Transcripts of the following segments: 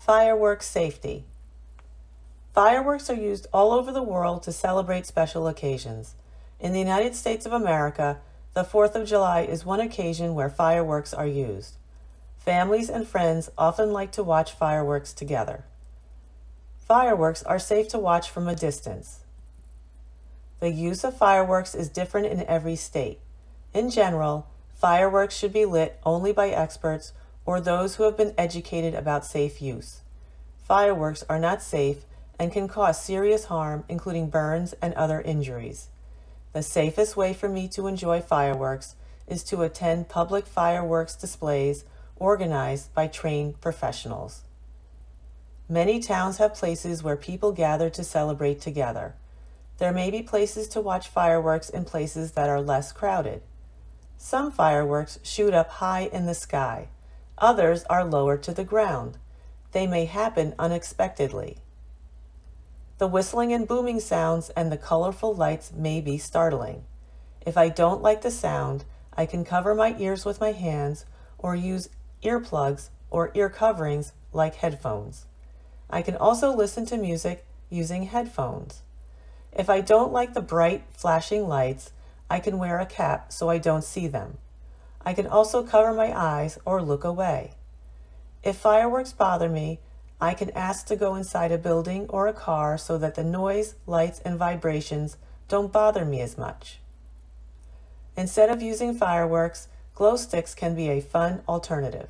Fireworks safety. Fireworks are used all over the world to celebrate special occasions. In the United States of America, the 4th of July is one occasion where fireworks are used. Families and friends often like to watch fireworks together. Fireworks are safe to watch from a distance. The use of fireworks is different in every state. In general, fireworks should be lit only by experts or those who have been educated about safe use. Fireworks are not safe and can cause serious harm, including burns and other injuries. The safest way for me to enjoy fireworks is to attend public fireworks displays organized by trained professionals. Many towns have places where people gather to celebrate together. There may be places to watch fireworks in places that are less crowded. Some fireworks shoot up high in the sky. Others are lower to the ground. They may happen unexpectedly. The whistling and booming sounds and the colorful lights may be startling. If I don't like the sound, I can cover my ears with my hands or use earplugs or ear coverings like headphones. I can also listen to music using headphones. If I don't like the bright, flashing lights, I can wear a cap so I don't see them. I can also cover my eyes or look away. If fireworks bother me, I can ask to go inside a building or a car so that the noise, lights, and vibrations don't bother me as much. Instead of using fireworks, glow sticks can be a fun alternative.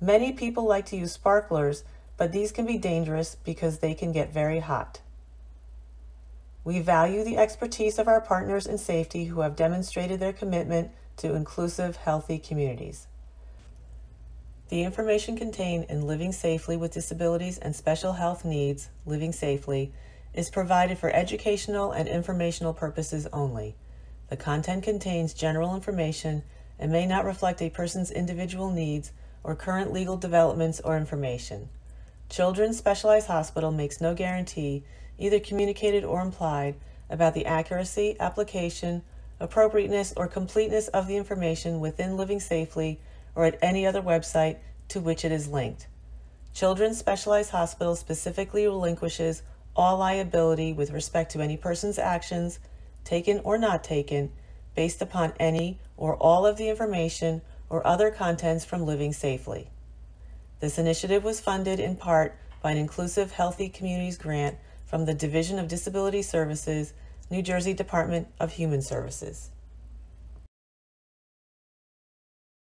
Many people like to use sparklers, but these can be dangerous because they can get very hot. We value the expertise of our partners in safety who have demonstrated their commitment to inclusive, healthy communities. The information contained in Living Safely with Disabilities and Special Health Needs, Living Safely, is provided for educational and informational purposes only. The content contains general information and may not reflect a person's individual needs or current legal developments or information. Children's Specialized Hospital makes no guarantee, either communicated or implied, about the accuracy, application, appropriateness, or completeness of the information within Living Safely or at any other website to which it is linked. Children's Specialized Hospital specifically relinquishes all liability with respect to any person's actions, taken or not taken, based upon any or all of the information or other contents from Living Safely. This initiative was funded in part by an Inclusive Healthy Communities grant from the Division of Disability Services, New Jersey Department of Human Services.